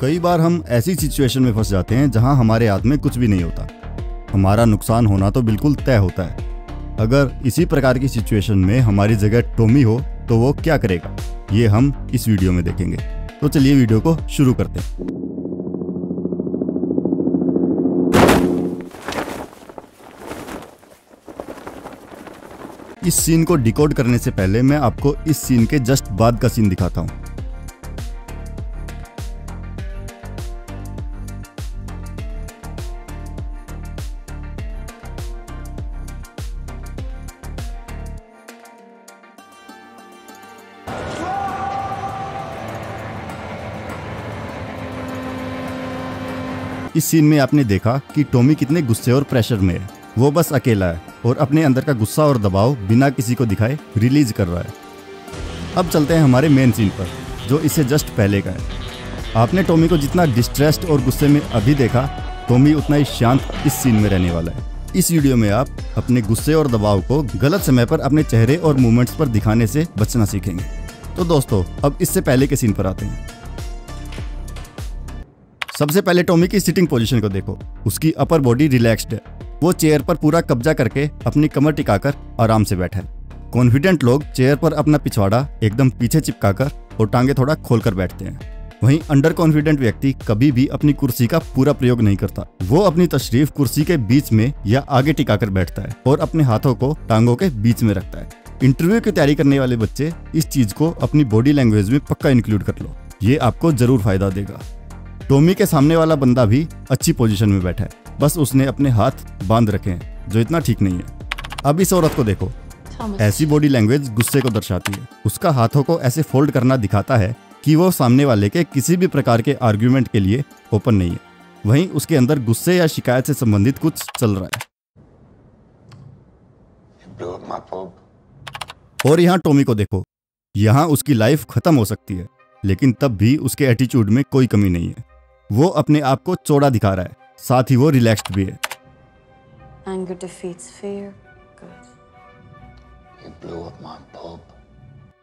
कई बार हम ऐसी सिचुएशन में फंस जाते हैं जहाँ हमारे हाथ में कुछ भी नहीं होता। हमारा नुकसान होना तो बिल्कुल तय होता है। अगर इसी प्रकार की सिचुएशन में हमारी जगह टोमी हो तो वो क्या करेगा? ये हम इस वीडियो में देखेंगे। तो चलिए वीडियो को शुरू करते हैं। इस सीन को डिकोड करने से पहले मैं आपको इस सीन के जस्ट बाद का सीन दिखाता हूँ। इस सीन में आपने देखा कि टॉमी कितने गुस्से और प्रेशर में है। वो बस अकेला है और अपने अंदर का गुस्सा और दबाव बिना किसी को दिखाए रिलीज़ कर रहा है। अब चलते हैं हमारे मेन सीन पर, जो इससे जस्ट पहले का है। आपने टॉमी को जितना डिस्ट्रेस्ड और गुस्से में अभी देखा टॉमी उतना ही शांत इस सीन में रहने वाला है। इस वीडियो में आप अपने गुस्से और दबाव को गलत समय पर अपने चेहरे और मूवमेंट्स पर दिखाने से बचना सीखेंगे। तो दोस्तों, अब इससे पहले के सीन पर आते हैं। सबसे पहले टॉमी की सिटिंग पोजीशन को देखो। उसकी अपर बॉडी रिलैक्स्ड है। वो चेयर पर पूरा कब्जा करके अपनी कमर टिकाकर आराम से बैठा है। कॉन्फिडेंट लोग चेयर पर अपना पिछवाड़ा एकदम पीछे चिपकाकर और टांगे थोड़ा खोलकर बैठते हैं। वहीं अंडर कॉन्फिडेंट व्यक्ति कभी भी अपनी कुर्सी का पूरा प्रयोग नहीं करता। वो अपनी तशरीफ़ कुर्सी के बीच में या आगे टिकाकर बैठता है और अपने हाथों को टांगों के बीच में रखता है। इंटरव्यू की तैयारी करने वाले बच्चे इस चीज़ को अपनी बॉडी लैंग्वेज में पक्का इंक्लूड कर लो। ये आपको ज़रूर फ़ायदा देगा। टोमी के सामने वाला बंदा भी अच्छी पोजीशन में बैठा है। बस उसने अपने हाथ बाँध रखे हैं जो इतना ठीक नहीं है। अब इस औरत को देखो। ऐसी बॉडी लैंग्वेज गुस्से को दर्शाती है। उसका हाथों को ऐसे फोल्ड करना दिखाता है कि वो सामने वाले के किसी भी प्रकार के आर्ग्यूमेंट के लिए ओपन नहीं है। वहीं उसके अंदर गुस्से या शिकायत से संबंधित कुछ चल रहा है। और यहाँ टोमी को देखो। यहाँ उसकी लाइफ खत्म हो सकती है लेकिन तब भी उसके एटीट्यूड में कोई कमी नहीं है। वो अपने आप को चौड़ा दिखा रहा है। साथ ही वो रिलैक्स्ड भी है.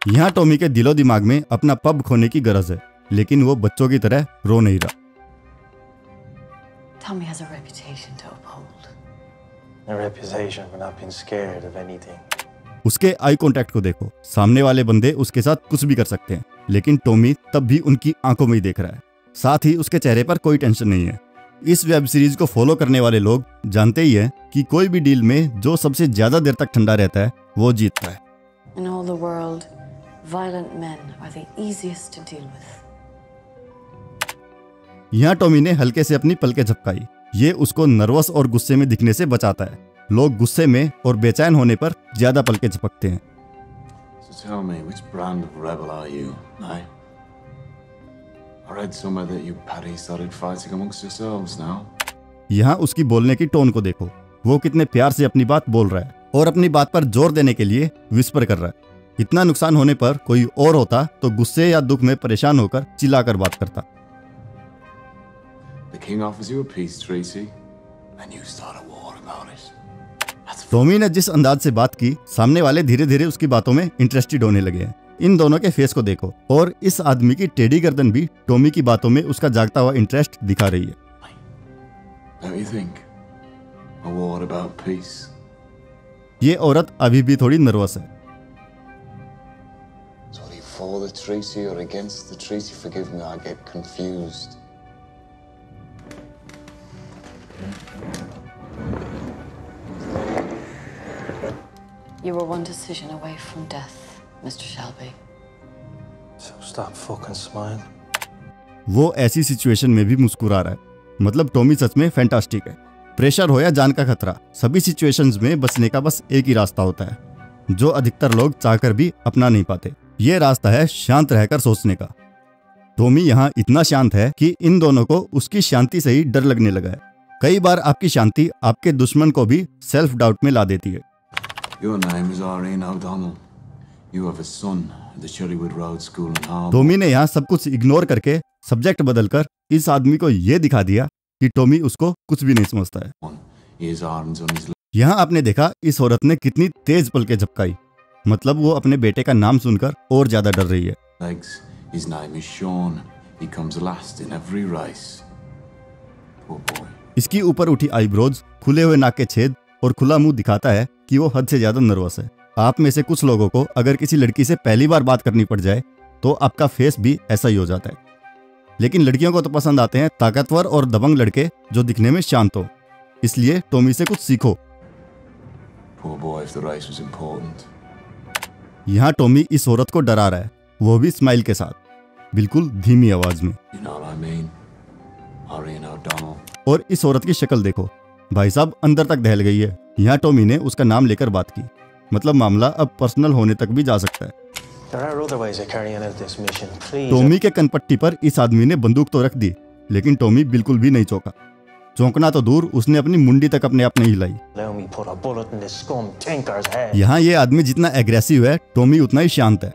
यहाँ टॉमी के दिलो दिमाग में अपना पब खोने की गरज है लेकिन वो बच्चों की तरह रो नहीं रहा। Tommy has a reputation to uphold. A reputation for not being scared of anything. उसके आई कांटेक्ट को देखो। सामने वाले बंदे उसके साथ कुछ भी कर सकते हैं लेकिन टॉमी तब भी उनकी आँखों में ही देख रहा है। साथ ही उसके चेहरे पर कोई टेंशन नहीं है। इस वेब सीरीज़ को फॉलो करने वाले लोग जानते ही हैं कि कोई भी डील में जो सबसे ज़्यादा देर तक ठंडा रहता है वो जीतता है। In all the world, violent men are the easiest to deal with. यहाँ टॉमी ने हल्के से अपनी पलके झपकाई। ये उसको नर्वस और गुस्से में दिखने से बचाता है। लोग गुस्से में और बेचैन होने पर ज़्यादा पलके झपकते हैं। So I read somewhere that you Paddy started fighting amongst yourselves now. यहाँ उसकी बोलने की टोन को देखो। वो कितने प्यार से अपनी बात बोल रहा है और अपनी बात पर ज़ोर देने के लिए विस्पर कर रहा है। इतना नुकसान होने पर कोई और होता तो गुस्से या दुख में परेशान होकर चिल्लाकर बात करता। टॉमी ने जिस अंदाज से बात की सामने वाले धीरे धीरे उसकी बातों में इंटरेस्टेड होने लगे हैं। इन दोनों के फेस को देखो और इस आदमी की टेडी गर्दन भी टोमी की बातों में उसका जागता हुआ इंटरेस्ट दिखा रही है। ये औरत अभी भी थोड़ी नर्वस है। You were one decision away from death. Mr. Shelby. So stop fucking smiling. वो ऐसी सिचुएशन में भी मुस्कुरा रहा है मतलब टॉमी सच में फैंटास्टिक है प्रेशर हो या जान का खतरा सभी सिचुएशंस में बचने का बस एक ही रास्ता होता है जो अधिकतर लोग चाहकर भी अपना नहीं पाते ये रास्ता है शांत रहकर सोचने का टॉमी यहाँ इतना शांत है कि इन दोनों को उसकी शांति से ही डर लगने लगा है कई बार आपकी शांति आपके दुश्मन को भी सेल्फ डाउट में ला देती है Your name is Irene O'Donnell. Tommy ने यहाँ सब कुछ इग्नोर करके सब्जेक्ट बदलकर इस आदमी को ये दिखा दिया कि टोमी उसको कुछ भी नहीं समझता है। यहाँ आपने देखा इस औरत ने कितनी तेज पलके झपकाई। मतलब वो अपने बेटे का नाम सुनकर और ज़्यादा डर रही है. इसकी ऊपर उठी आईब्रोज खुले हुए नाक के छेद और खुला मुँह दिखाता है कि वो हद से ज़्यादा नर्वस है। आप में से कुछ लोगों को अगर किसी लड़की से पहली बार बात करनी पड़ जाए तो आपका फेस भी ऐसा ही हो जाता है। लेकिन लड़कियों को तो पसंद आते हैं ताकतवर और दबंग लड़के जो दिखने में शांत हो। इसलिए टोमी से कुछ सीखो. यहाँ टोमी इस औरत को डरा रहा है। वो भी स्माइल के साथ। बिल्कुल धीमी आवाज़ में। You know I mean? और इस औरत की शक्ल देखो। भाई साहब अंदर तक दहल गई है। यहाँ टोमी ने उसका नाम लेकर बात की। मतलब मामला अब पर्सनल होने तक भी जा सकता है. टोमी के कनपट्टी पर इस आदमी ने बंदूक तो रख दी लेकिन टोमी बिल्कुल भी नहीं चौंका। चौंकना तो दूर उसने अपनी मुंडी तक अपने आप नहीं हिलाई. यहाँ ये आदमी जितना एग्रेसिव है टोमी उतना ही शांत है।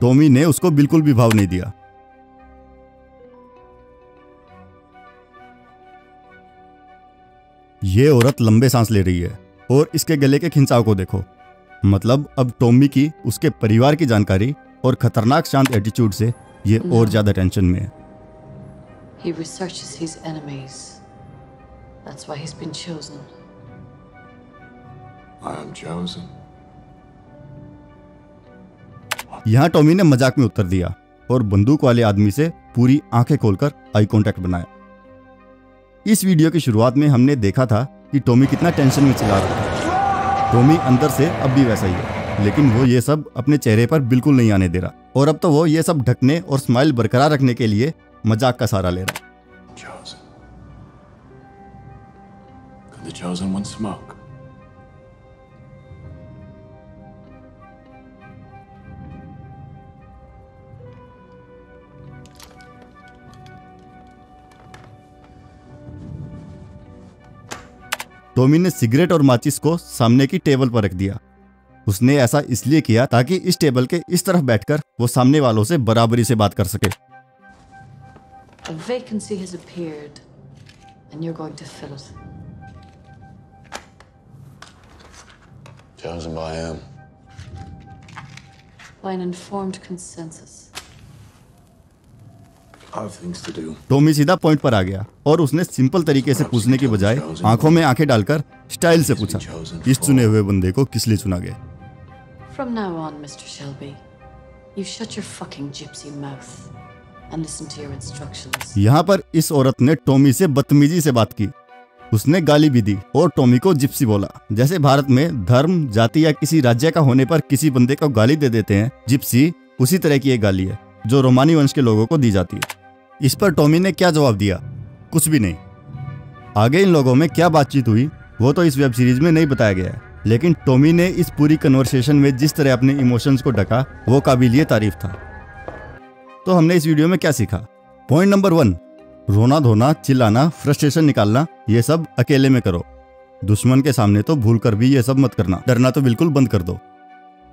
टोमी ने उसको बिल्कुल भी भाव नहीं दिया। ये औरत लंबे सांस ले रही है और इसके गले के खिंचाव को देखो। मतलब अब टोमी की उसके परिवार की जानकारी और खतरनाक शांत एटीट्यूड से ये no. और ज़्यादा टेंशन में है He researches his enemies. That's why he's been chosen. I am chosen. यहाँ टॉमी ने मज़ाक में उत्तर दिया और बंदूक वाले आदमी से पूरी आँखें खोलकर आई कांटेक्ट बनाया इस वीडियो की शुरुआत में हमने देखा था कि टॉमी कितना टेंशन में चला रहा था टॉमी अंदर से अब भी वैसा ही है। लेकिन वो ये सब अपने चेहरे पर बिल्कुल नहीं आने दे रहा। और अब तो वो ये सब ढकने और स्माइल बरकरार रखने के लिए मज़ाक का सहारा ले रहा the chosen one smoke? Tommy ने सिगरेट और माचिस को सामने की टेबल पर रख दिया उसने ऐसा इसलिए किया ताकि इस टेबल के इस तरफ़ बैठकर वो सामने वालों से बराबरी से बात कर सके A vacancy has appeared, and you're going to fill it. Chosen by him. By an informed consensus. I have things to do. Tommy सीधा पॉइंट पर आ गया और उसने सिंपल तरीके से पूछने के बजाय आँखों में आँखें डालकर स्टाइल से पूछा इस चुने हुए बंदे को किस लिए चुना गया? From now on, Mr. Shelby, you shut your fucking gypsy mouth and listen to your instructions. यहाँ पर इस औरत ने टॉमी से बदतमीजी से बात की। उसने गाली भी दी और टॉमी को जिप्सी बोला। जैसे भारत में धर्म जाति या किसी राज्य का होने पर किसी बंदे को गाली दे देते हैं जिप्सी उसी तरह की एक गाली है जो रोमानी वंश के लोगों को दी जाती है। इस पर टॉमी ने क्या जवाब दिया? कुछ भी नहीं। आगे इन लोगों में क्या बातचीत हुई, वो तो इस वेब सीरीज़ में नहीं बताया गया है। लेकिन टॉमी ने इस पूरी कन्वर्सेशन में जिस तरह अपने इमोशंस को ढका, वो काबिलिय तारीफ़ था। तो हमने इस वीडियो में क्या सीखा? पॉइंट नंबर वन रोना धोना, चिल्लाना फ्रस्ट्रेशन निकालना, ये सब अकेले में करो। दुश्मन के सामने तो भूल कर भी ये सब मत करना। डरना तो बिल्कुल बंद कर दो।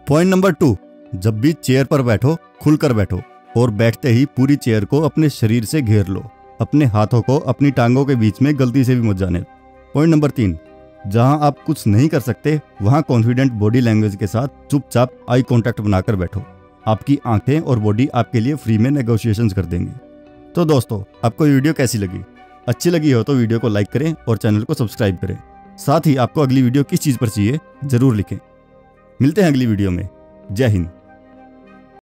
पॉइंट नंबर टू जब भी चेयर पर बैठो, खुलकर बैठो। और बैठते ही पूरी चेयर को अपने शरीर से घेर लो। अपने हाथों को अपनी टांगों के बीच में गलती से भी मत जाने। पॉइंट नंबर तीन, जहाँ आप कुछ नहीं कर सकते, वहाँ कॉन्फिडेंट बॉडी लैंग्वेज के साथ चुपचाप आई कांटेक्ट बनाकर बैठो। आपकी आँखें और बॉडी आपके लिए फ्री में नेगोशिएशन कर देंगी। तो दोस्तों, आपको वीडियो कैसी लगी? अच्छी लगी हो तो वीडियो को लाइक करें और चैनल को सब्सक्राइब करें। साथ ही आपको अगली वीडियो किस चीज़ पर चाहिए, ज़रूर लिखें। मिलते हैं अगली वीडियो में। जय हिंद।